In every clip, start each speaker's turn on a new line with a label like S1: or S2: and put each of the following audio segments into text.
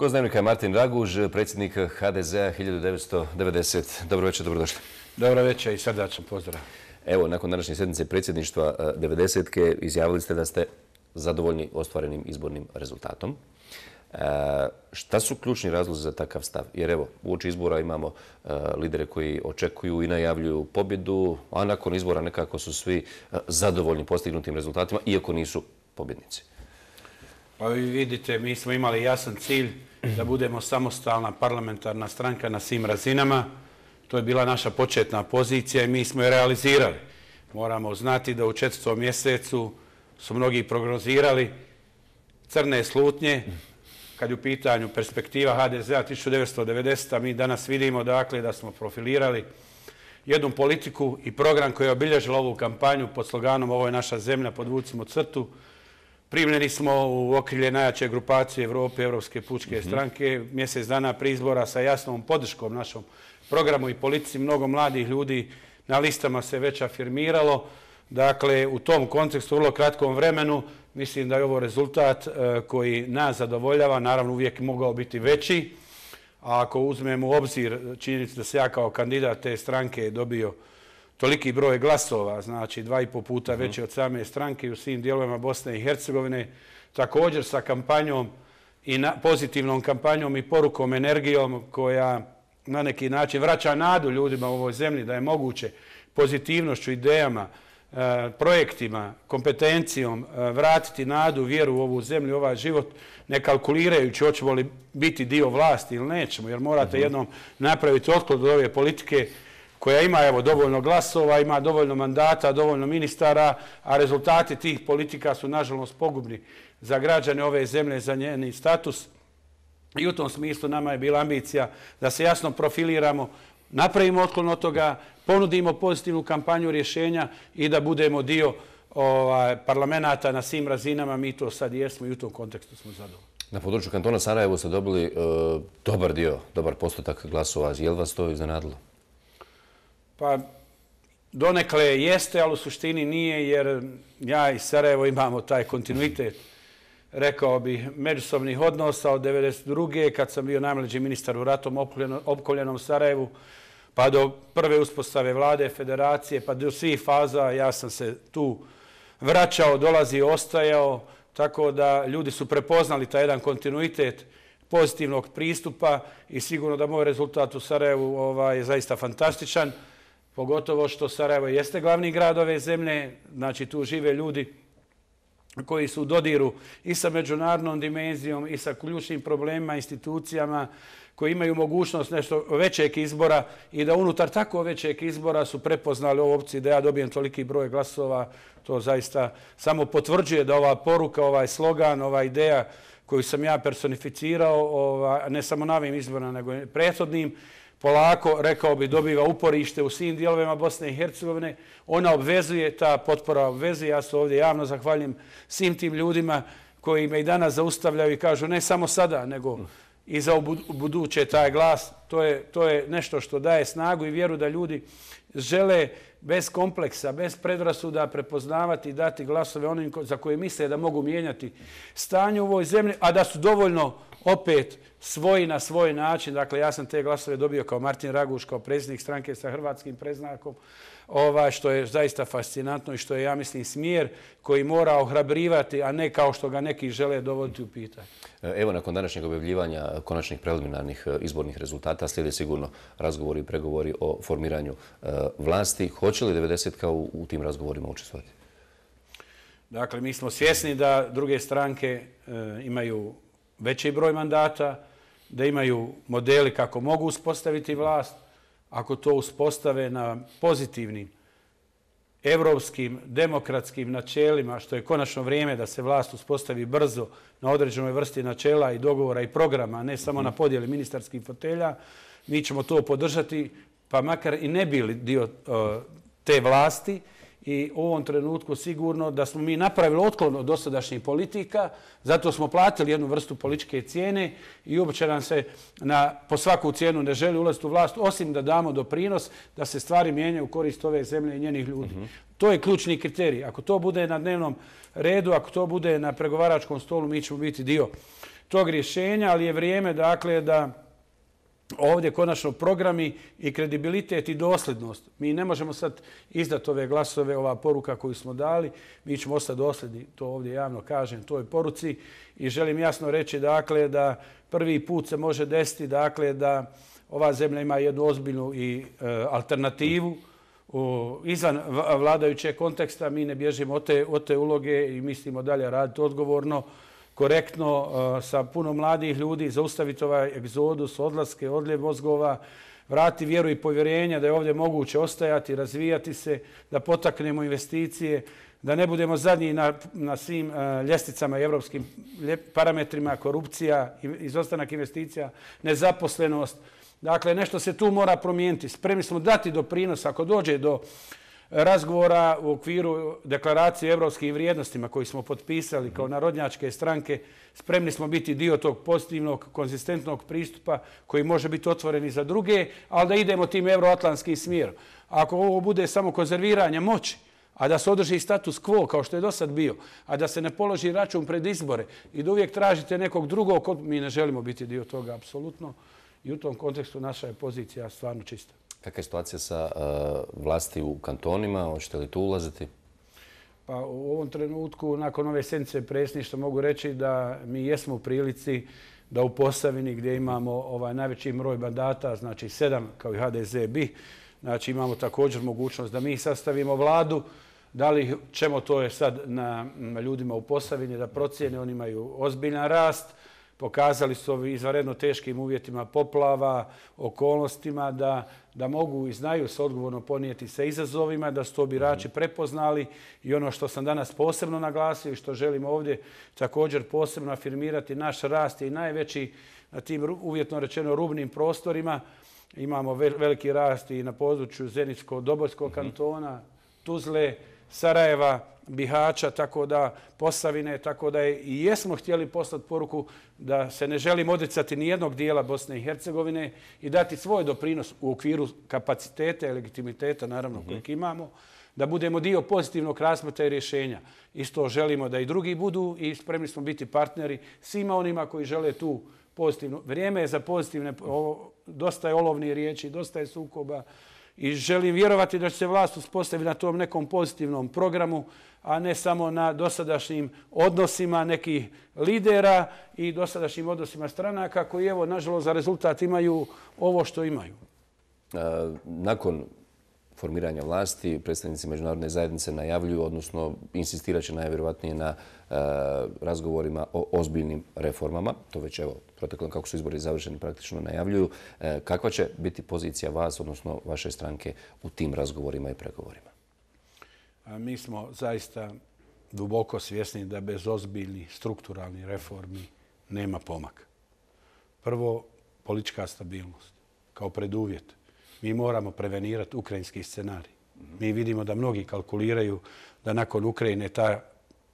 S1: Gost dnevnika je Martin Raguž, predsjednik HDZ-a 1990. Dobro večer, dobrodošli.
S2: Dobro večer i srdačan pozdrav.
S1: Evo, nakon današnje sedmice predsjedništva 90-ke eh, izjavili ste da ste zadovoljni ostvarenim izbornim rezultatom. E, šta su ključni razlozi za takav stav? Jer evo, u oči izbora imamo e, lidere koji očekuju i najavljuju pobjedu, a nakon izbora nekako su svi e, zadovoljni postignutim rezultatima, iako nisu pobjednici.
S2: Pa vi vidite, mi smo imali jasan cilj da budemo samostalna parlamentarna stranka na svim razinama. To je bila naša početna pozicija i mi smo je realizirali. Moramo znati da u četvrtom mjesecu su mnogi prognozirali crne slutnje, kad je u pitanju perspektiva HDZ-a 1990. mi danas vidimo dakle da smo profilirali jednu politiku i program koji je obilježila ovu kampanju pod sloganom Ovo je naša zemlja, podvucimo crtu. Primljeni smo u okrilje najjače grupacije Evrope, Evropske pučke mhm. stranke, mjesec dana prizbora sa jasnom podrškom našom programu i politici. Mnogo mladih ljudi na listama se već afirmiralo. Dakle, u tom kontekstu, u vrlo kratkom vremenu, mislim da je ovo rezultat e, koji nas zadovoljava. Naravno, uvijek mogao biti veći. A ako uzmemo u obzir činjenicu da se ja kao kandidat te stranke dobio toliki broj glasova, znači dva i po puta veće od same stranke u svim dijelovima Bosne i Hercegovine, također sa kampanjom i pozitivnom kampanjom i porukom, energijom koja na neki način vraća nadu ljudima u ovoj zemlji da je moguće pozitivnošću, idejama, E, projektima, kompetencijom e, vratiti nadu, vjeru u ovu zemlju, ovaj život, ne kalkulirajući hoćemo li biti dio vlasti ili nećemo, jer morate mhm. jednom napraviti otklad od ove politike koja ima evo dovoljno glasova, ima dovoljno mandata, dovoljno ministara, a rezultati tih politika su nažalost pogubni za građane ove zemlje, za njeni status. I u tom smislu nama je bila ambicija da se jasno profiliramo, napravimo otklon od toga, ponudimo pozitivnu kampanju rješenja i da budemo dio ovaj, parlamenta na svim razinama. Mi to sad jesmo i u tom kontekstu smo zadovoljni.
S1: Na području kantona Sarajevo ste dobili e, dobar dio, dobar postotak glasova. Je li vas to iznenadilo?
S2: Pa, donekle jeste, ali u suštini nije, jer ja i Sarajevo imamo taj kontinuitet, rekao bi, međusobnih odnosa od 1992. kad sam bio najmlađi ministar u ratom opkoljenom Sarajevu pa do prve uspostave vlade, federacije, pa do svih faza ja sam se tu vraćao, dolazio, ostajao, tako da ljudi su prepoznali taj jedan kontinuitet pozitivnog pristupa i sigurno da moj rezultat u Sarajevu ovaj, je zaista fantastičan, pogotovo što Sarajevo jeste glavni grad ove zemlje, znači tu žive ljudi koji su u dodiru i sa međunarodnom dimenzijom i sa ključnim problemima, institucijama, koji imaju mogućnost nešto većeg izbora i da unutar tako većeg izbora su prepoznali ovu opciju da ja dobijem toliki broj glasova, to zaista samo potvrđuje da ova poruka, ovaj slogan, ova ideja koju sam ja personificirao, ova, ne samo na ovim izborima, nego i prethodnim, polako, rekao bi, dobiva uporište u svim dijelovima Bosne i Hercegovine. Ona obvezuje, ta potpora obvezuje. Ja se ovdje javno zahvaljujem svim tim ljudima koji me i danas zaustavljaju i kažu ne samo sada, nego i za buduće taj glas. To je, to je nešto što daje snagu i vjeru da ljudi žele bez kompleksa, bez predrasuda prepoznavati i dati glasove onim za koje misle da mogu mijenjati stanje u ovoj zemlji, a da su dovoljno opet svoji na svoj način. Dakle, ja sam te glasove dobio kao Martin Raguš, kao predsjednik stranke sa hrvatskim preznakom, ovaj, što je zaista fascinantno i što je, ja mislim, smjer koji mora ohrabrivati, a ne kao što ga neki žele dovoditi u pitanje.
S1: Evo, nakon današnjeg objavljivanja konačnih preliminarnih e, izbornih rezultata, slijede sigurno razgovori i pregovori o formiranju e, vlasti. Hoće li 90 kao u tim razgovorima učestvati?
S2: Dakle, mi smo svjesni da druge stranke e, imaju veći broj mandata, da imaju modeli kako mogu uspostaviti vlast, ako to uspostave na pozitivnim evropskim, demokratskim načelima, što je konačno vrijeme da se vlast uspostavi brzo na određenoj vrsti načela i dogovora i programa, ne samo na podijeli ministarskih fotelja, mi ćemo to podržati, pa makar i ne bili dio eh, te vlasti, i u ovom trenutku sigurno da smo mi napravili otklon od dosadašnjih politika, zato smo platili jednu vrstu političke cijene i uopće nam se na, po svaku cijenu ne želi ulaziti u vlast, osim da damo doprinos da se stvari mijenjaju u korist ove zemlje i njenih ljudi. Uh -huh. To je ključni kriterij. Ako to bude na dnevnom redu, ako to bude na pregovaračkom stolu, mi ćemo biti dio tog rješenja, ali je vrijeme dakle da ovdje konačno programi i kredibilitet i dosljednost. Mi ne možemo sad izdati ove glasove, ova poruka koju smo dali. Mi ćemo ostati dosledni, to ovdje javno kažem, toj poruci. I želim jasno reći dakle, da prvi put se može desiti dakle, da ova zemlja ima jednu ozbiljnu i e, alternativu. U, izvan vladajućeg konteksta mi ne bježimo od te, od te uloge i mislimo dalje raditi odgovorno korektno e, sa puno mladih ljudi, zaustaviti ovaj egzodus, odlaske, odljev mozgova, vrati vjeru i povjerenja da je ovdje moguće ostajati, razvijati se, da potaknemo investicije, da ne budemo zadnji na, na svim uh, ljesticama i evropskim parametrima, korupcija, izostanak investicija, nezaposlenost. Dakle, nešto se tu mora promijeniti. Spremni smo dati doprinos ako dođe do razgovora u okviru deklaracije evropskih vrijednostima koji smo potpisali kao narodnjačke stranke. Spremni smo biti dio tog pozitivnog, konzistentnog pristupa koji može biti otvoren i za druge, ali da idemo tim euroatlantskim smjerom. Ako ovo bude samo konzerviranje moći, a da se održi status quo kao što je do sad bio, a da se ne položi račun pred izbore i da uvijek tražite nekog drugog, mi ne želimo biti dio toga, apsolutno. I u tom kontekstu naša je pozicija stvarno čista.
S1: Kakva je situacija sa uh, vlasti u kantonima? Hoćete li tu ulaziti?
S2: Pa u ovom trenutku, nakon ove sedmice presništa, mogu reći da mi jesmo u prilici da u Posavini gdje imamo ovaj najveći broj mandata, znači sedam kao i HDZ bi, znači imamo također mogućnost da mi sastavimo vladu. Da li ćemo to je sad na, na ljudima u Posavini da procijene, oni imaju ozbiljan rast pokazali su ovi izvaredno teškim uvjetima poplava, okolnostima da, da mogu i znaju se odgovorno ponijeti sa izazovima, da su to birači mhm. prepoznali i ono što sam danas posebno naglasio i što želim ovdje također posebno afirmirati, naš rast je i najveći na tim uvjetno rečeno rubnim prostorima. Imamo veliki rast i na području Zenicko-Dobojskog mhm. kantona, Tuzle, Sarajeva, Bihaća, tako da Posavine, tako da je i jesmo htjeli poslati poruku da se ne želimo odricati ni jednog dijela Bosne i Hercegovine i dati svoj doprinos u okviru kapaciteta i legitimiteta, naravno, mm -hmm. kojeg imamo, da budemo dio pozitivnog rasmeta i rješenja. Isto želimo da i drugi budu i spremni smo biti partneri svima onima koji žele tu pozitivno. Vrijeme je za pozitivne, dosta je olovni riječi, dosta je sukoba, i želim vjerovati da će se vlast uspostaviti na tom nekom pozitivnom programu, a ne samo na dosadašnjim odnosima nekih lidera i dosadašnjim odnosima stranaka koji, evo, nažalost, za rezultat imaju ovo što imaju.
S1: Nakon formiranja vlasti, predstavnici međunarodne zajednice najavljuju, odnosno insistirat će najvjerovatnije na e, razgovorima o ozbiljnim reformama. To već evo, proteklo kako su izbori završeni, praktično najavljuju. E, kakva će biti pozicija vas, odnosno vaše stranke, u tim razgovorima i pregovorima?
S2: A mi smo zaista duboko svjesni da bez ozbiljnih strukturalnih reformi nema pomaka. Prvo, politička stabilnost kao preduvjet mi moramo prevenirati ukrajinski scenarij. Mi vidimo da mnogi kalkuliraju da nakon Ukrajine ta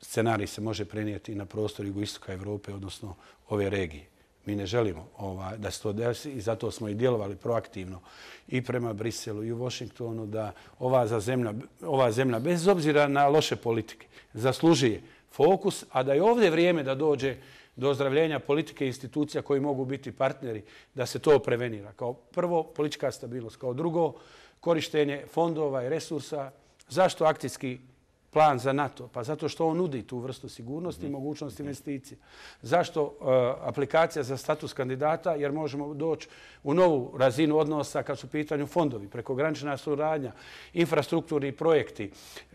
S2: scenarij se može prenijeti na prostor jugoistoka Evrope, odnosno ove regije. Mi ne želimo ovaj, da se to desi i zato smo i djelovali proaktivno i prema Briselu i u Washingtonu da ova, za zemlja, ova zemlja, bez obzira na loše politike, zaslužuje fokus, a da je ovdje vrijeme da dođe do ozdravljenja politike i institucija koji mogu biti partneri, da se to prevenira. Kao prvo, politička stabilnost. Kao drugo, korištenje fondova i resursa. Zašto akcijski plan za NATO? Pa zato što on nudi tu vrstu sigurnosti i mhm. mogućnost investicije. Zašto uh, aplikacija za status kandidata? Jer možemo doći u novu razinu odnosa kad su pitanju fondovi, prekogranična suradnja, infrastrukturni projekti,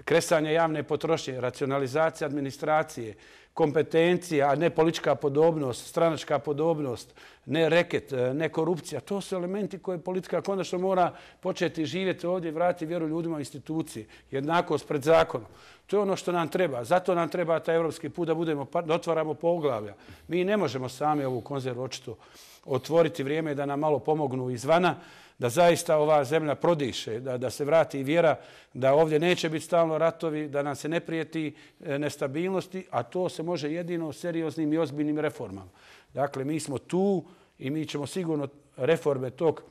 S2: kresanje javne potrošnje, racionalizacija administracije, kompetencija, a ne politička podobnost, stranačka podobnost, ne reket, e, ne korupcija. To su elementi koje politika konačno mora početi živjeti ovdje i vratiti vjeru ljudima u institucije. Jednakost pred zakonom. To je ono što nam treba. Zato nam treba taj evropski put da budemo, pa- da otvaramo poglavlja. Mi ne možemo sami ovu konzervu očito otvoriti vrijeme da nam malo pomognu izvana da zaista ova zemlja prodiše, da, da se vrati vjera, da ovdje neće biti stalno ratovi, da nam se ne prijeti e, nestabilnosti, a to se može jedino serioznim i ozbiljnim reformama. Dakle, mi smo tu i mi ćemo sigurno reforme tog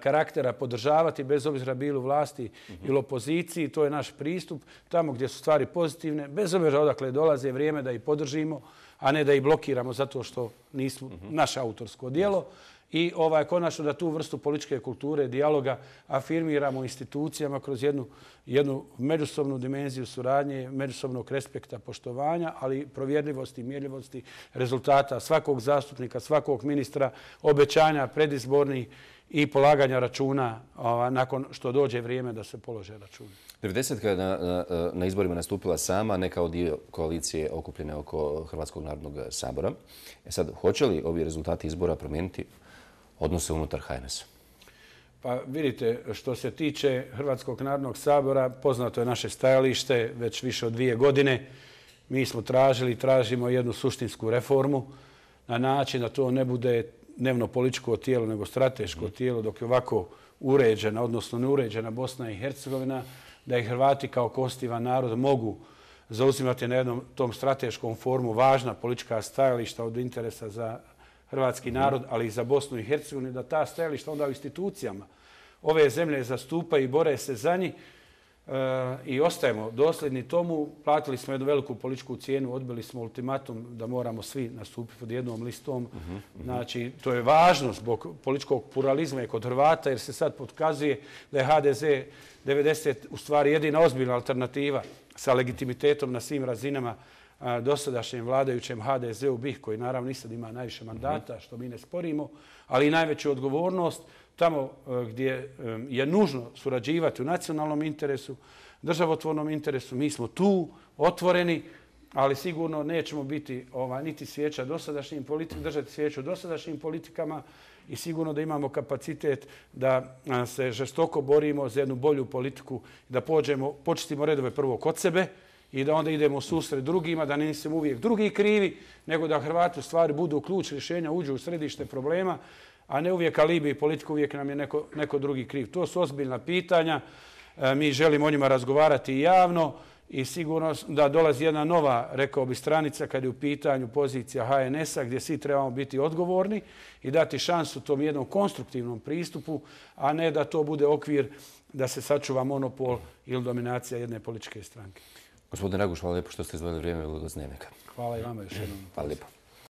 S2: karaktera podržavati bez obzira bili u vlasti ili opoziciji. To je naš pristup tamo gdje su stvari pozitivne. Bez obzira odakle dolaze vrijeme da ih podržimo, a ne da ih blokiramo zato što nisu naše autorsko dijelo i ovaj, konačno da tu vrstu političke kulture, dijaloga afirmiramo institucijama kroz jednu, jednu međusobnu dimenziju suradnje, međusobnog respekta, poštovanja, ali provjerljivosti i mjerljivosti rezultata svakog zastupnika, svakog ministra, obećanja predizbornih i polaganja računa ova, nakon što dođe vrijeme da se polože račun.
S1: 90. je na, na, na izborima nastupila sama, ne kao dio koalicije okupljene oko Hrvatskog narodnog sabora. E sad, hoće li ovi rezultati izbora promijeniti odnose unutar HNS-a?
S2: Pa vidite, što se tiče Hrvatskog narodnog sabora, poznato je naše stajalište već više od dvije godine. Mi smo tražili, tražimo jednu suštinsku reformu na način da to ne bude dnevno političko tijelo, nego strateško mm. tijelo, dok je ovako uređena, odnosno neuređena Bosna i Hercegovina, da i Hrvati kao kostivan narod mogu zauzimati na jednom tom strateškom formu važna politička stajališta od interesa za hrvatski narod, ali i za Bosnu i Hercegovinu, da ta stajališta onda u institucijama ove zemlje zastupa i bore se za njih e, i ostajemo dosljedni tomu. Platili smo jednu veliku političku cijenu, odbili smo ultimatum da moramo svi nastupiti pod jednom listom. Znači, to je važno zbog političkog pluralizma i kod Hrvata, jer se sad podkazuje da je HDZ 90 u stvari jedina ozbiljna alternativa sa legitimitetom na svim razinama dosadašnjem vladajućem HDZ-u BiH, koji naravno i sad ima najviše mandata, što mi ne sporimo, ali i najveću odgovornost tamo e, gdje e, je nužno surađivati u nacionalnom interesu, državotvornom interesu. Mi smo tu otvoreni, ali sigurno nećemo biti ova, niti svijeća dosadašnjim politikama, držati svijeću dosadašnjim politikama i sigurno da imamo kapacitet da se žestoko borimo za jednu bolju politiku, da pođemo, počistimo redove prvo kod sebe, i da onda idemo u susret drugima, da nisam uvijek drugi krivi, nego da Hrvati u stvari budu ključ rješenja, uđu u središte problema, a ne uvijek alibi i politika, uvijek nam je neko, neko drugi kriv. To su ozbiljna pitanja. E, mi želimo o njima razgovarati javno i sigurno da dolazi jedna nova, rekao bi, stranica kad je u pitanju pozicija HNS-a gdje svi trebamo biti odgovorni i dati šansu tom jednom konstruktivnom pristupu, a ne da to bude okvir da se sačuva monopol ili dominacija jedne političke stranke.
S1: Gospodine Raguš, hvala lijepo što ste izvali vrijeme Vlogoz Dnevnika.
S2: Hvala i vama još jednom.
S1: Hvala lijepo.